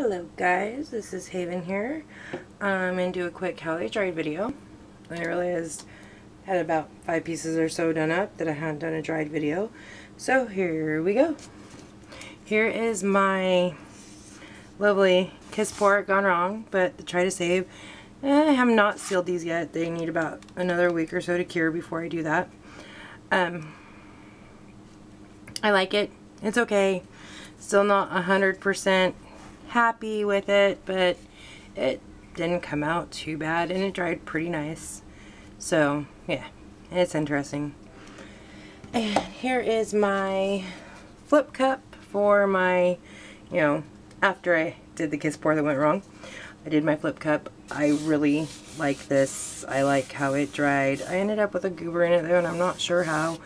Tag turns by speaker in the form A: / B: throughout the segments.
A: Hello guys, this is Haven here. I'm going to do a quick how they dried video. I realized I had about five pieces or so done up that I hadn't done a dried video. So here we go. Here is my lovely Kiss Pour Gone Wrong, but Try to Save. I have not sealed these yet. They need about another week or so to cure before I do that. Um, I like it. It's okay. Still not 100% happy with it, but it didn't come out too bad and it dried pretty nice. So, yeah, it's interesting. And here is my flip cup for my, you know, after I did the kiss pour that went wrong. I did my flip cup. I really like this. I like how it dried. I ended up with a goober in it though and I'm not sure how.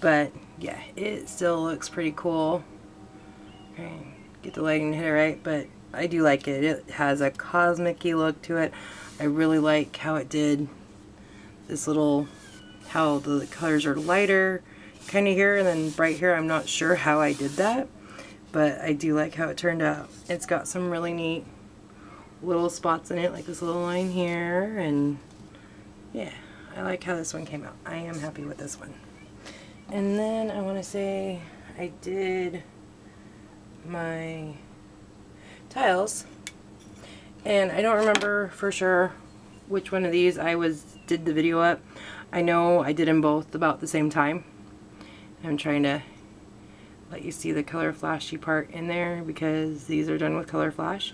A: But yeah, it still looks pretty cool. Okay get the lighting hit it right, but I do like it. It has a cosmic look to it. I really like how it did this little, how the colors are lighter kind of here and then bright here. I'm not sure how I did that, but I do like how it turned out. It's got some really neat little spots in it, like this little line here, and yeah, I like how this one came out. I am happy with this one. And then I want to say I did my tiles and I don't remember for sure which one of these I was did the video up. I know I did them both about the same time. I'm trying to let you see the color flashy part in there because these are done with color flash.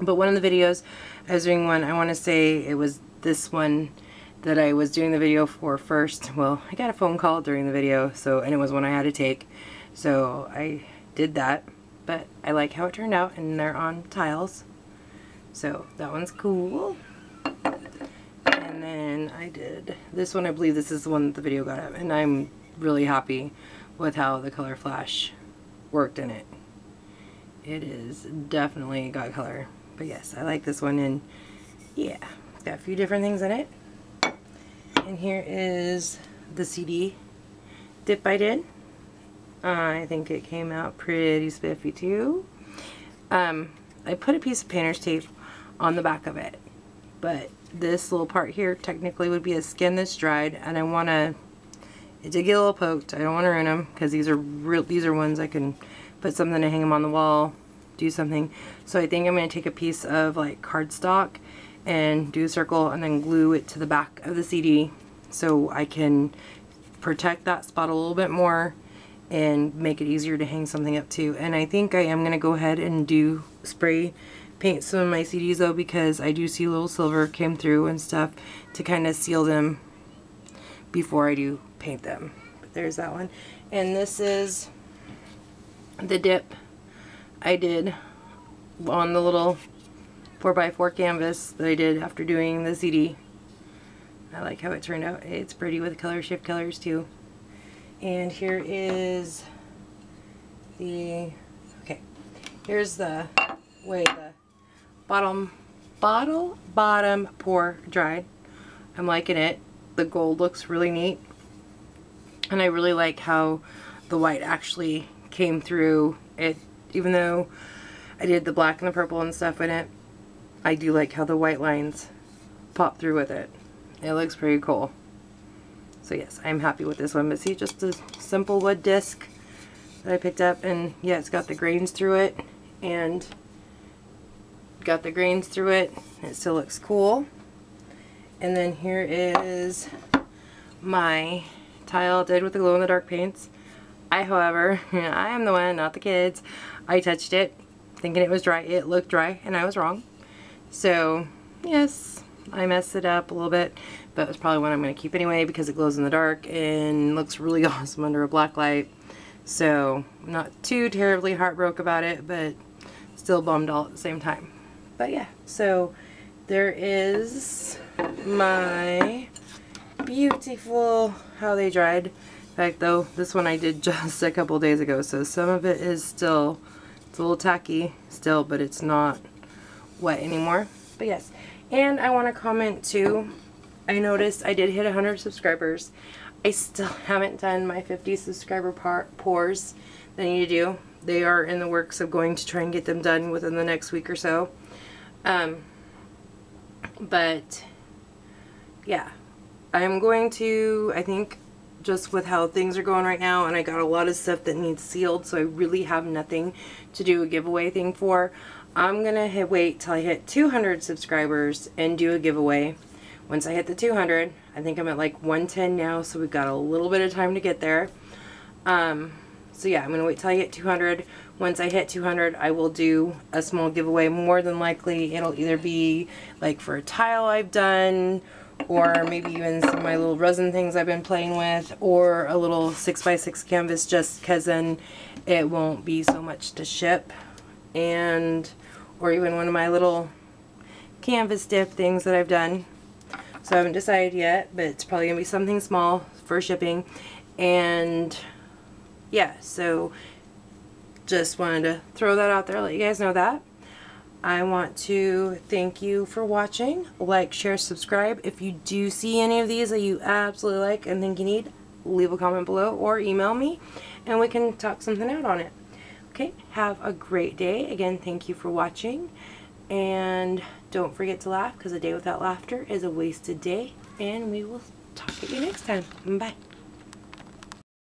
A: But one of the videos I was doing one, I want to say it was this one that I was doing the video for first. Well, I got a phone call during the video, so and it was one I had to take. So I did that. But I like how it turned out and they're on tiles. So that one's cool. And then I did this one. I believe this is the one that the video got up. And I'm really happy with how the color flash worked in it. It is definitely got color. But yes, I like this one. And yeah, got a few different things in it. And here is the CD dip I did. I think it came out pretty spiffy too. Um, I put a piece of painter's tape on the back of it, but this little part here technically would be a skin that's dried, and I want to, it did get a little poked. I don't want to ruin them because these are real. These are ones I can put something to hang them on the wall, do something. So I think I'm going to take a piece of like cardstock and do a circle and then glue it to the back of the CD so I can protect that spot a little bit more and make it easier to hang something up to. And I think I am going to go ahead and do spray paint some of my CDs though because I do see a little silver came through and stuff to kind of seal them before I do paint them. But there's that one. And this is the dip I did on the little 4x4 canvas that I did after doing the CD. I like how it turned out. It's pretty with color shift colors too. And here is the, okay, here's the way the bottom, bottle, bottom pour dried. I'm liking it. The gold looks really neat. And I really like how the white actually came through it, even though I did the black and the purple and stuff in it. I do like how the white lines pop through with it. It looks pretty cool. So yes, I'm happy with this one. But see, just a simple wood disc that I picked up. And yeah, it's got the grains through it. And got the grains through it. It still looks cool. And then here is my tile did with the glow-in-the-dark paints. I, however, I am the one, not the kids. I touched it thinking it was dry. It looked dry, and I was wrong. So, yes, I messed it up a little bit, but it's probably one I'm going to keep anyway because it glows in the dark and looks really awesome under a black light. So I'm not too terribly heartbroken about it, but still bummed all at the same time. But yeah, so there is my beautiful how they dried. In fact though, this one I did just a couple days ago, so some of it is still, it's a little tacky still, but it's not wet anymore. But yes, and I want to comment too, I noticed I did hit 100 subscribers. I still haven't done my 50 subscriber pours that I need to do, they are in the works of going to try and get them done within the next week or so. Um, but yeah, I'm going to, I think, just with how things are going right now, and I got a lot of stuff that needs sealed, so I really have nothing to do a giveaway thing for. I'm gonna wait till I hit 200 subscribers and do a giveaway. Once I hit the 200, I think I'm at like 110 now, so we've got a little bit of time to get there. Um, so yeah, I'm gonna wait till I hit 200. Once I hit 200, I will do a small giveaway. More than likely, it'll either be like for a tile I've done, or maybe even some of my little resin things I've been playing with, or a little 6x6 canvas just because then it won't be so much to ship. And, or even one of my little canvas dip things that I've done. So I haven't decided yet, but it's probably going to be something small for shipping. And yeah, so just wanted to throw that out there, let you guys know that. I want to thank you for watching. Like, share, subscribe. If you do see any of these that you absolutely like and think you need, leave a comment below or email me and we can talk something out on it. Okay, have a great day. Again, thank you for watching. And don't forget to laugh because a day without laughter is a wasted day. And we will talk to you next time. Bye.